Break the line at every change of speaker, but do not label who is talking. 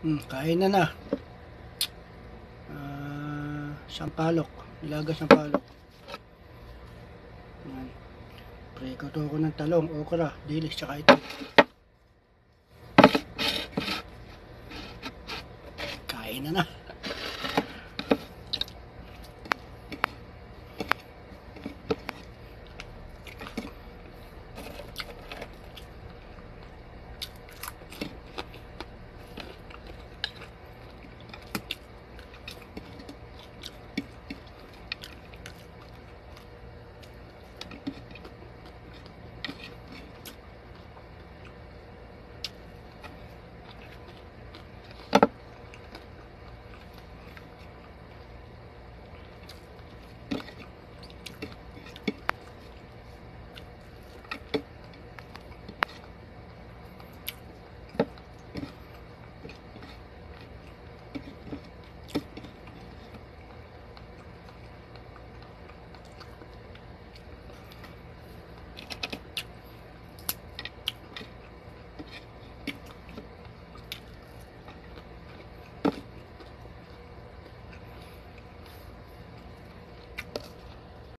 Hmm, kain na na. Ah, sampalok. Nilaga sampalok. Yan. Preko to ng talong, okra, dilis, tsaka ito. Kain na na.